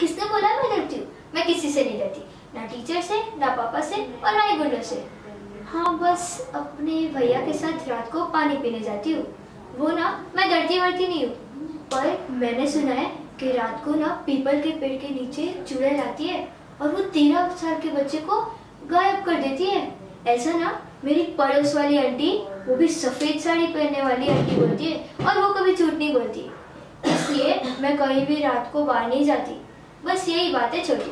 किसने बोला मैं डरती हूँ? मैं किसी से नहीं डरती ना टीचर से, ना पापा से और ना ही गुंडों से। हाँ बस अपने भैया के साथ रात को पानी पीने जाती हूँ। वो ना, मैं डरती वरती नहीं हूँ। पर मैंने सुना है कि रात को ना पीपल के पेड़ के नीचे चुड़ैल आती है और वो तेरह साल के बच्चे को गायब कर देती है। ऐसा ना, मेरी पड़ोस वाली आंटी, वो भी सफ़ेद साड़ी पहनने वाली आंटी बोलती है और वो कभी झूठ नहीं बोलती। मैं कहीं भी रात को बाहर नहीं जाती। बस यही बात है छोटी